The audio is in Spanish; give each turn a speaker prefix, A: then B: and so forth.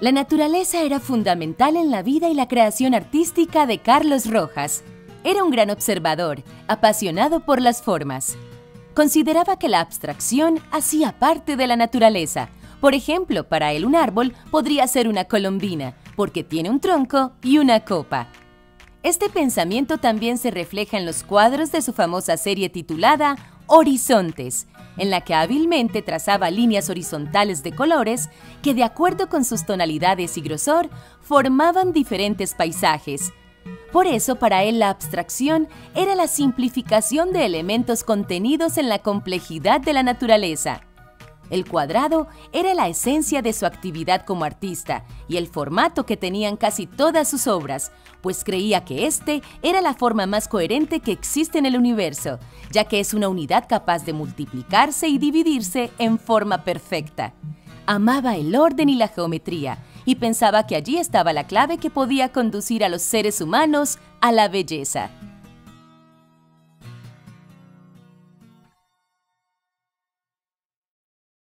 A: La naturaleza era fundamental en la vida y la creación artística de Carlos Rojas. Era un gran observador, apasionado por las formas. Consideraba que la abstracción hacía parte de la naturaleza. Por ejemplo, para él un árbol podría ser una colombina, porque tiene un tronco y una copa. Este pensamiento también se refleja en los cuadros de su famosa serie titulada Horizontes, en la que hábilmente trazaba líneas horizontales de colores que, de acuerdo con sus tonalidades y grosor, formaban diferentes paisajes. Por eso para él la abstracción era la simplificación de elementos contenidos en la complejidad de la naturaleza. El cuadrado era la esencia de su actividad como artista y el formato que tenían casi todas sus obras, pues creía que este era la forma más coherente que existe en el universo, ya que es una unidad capaz de multiplicarse y dividirse en forma perfecta. Amaba el orden y la geometría y pensaba que allí estaba la clave que podía conducir a los seres humanos a la belleza.